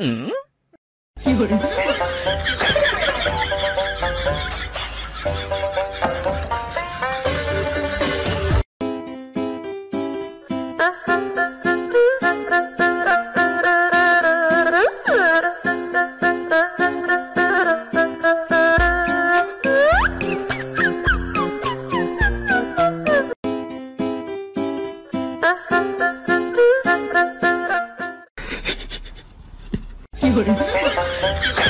嗯，有人。有人。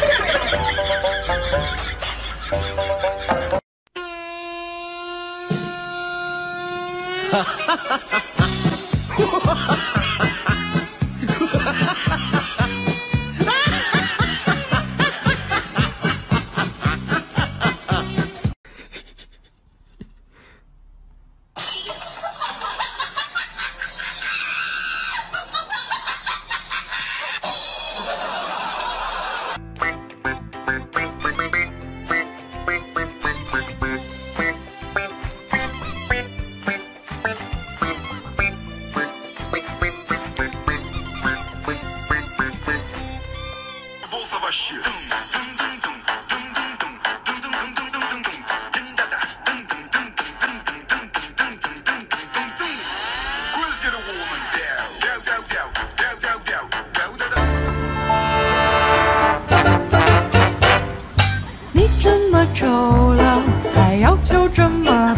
你这么丑了，还要求这么，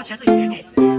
搞不好钱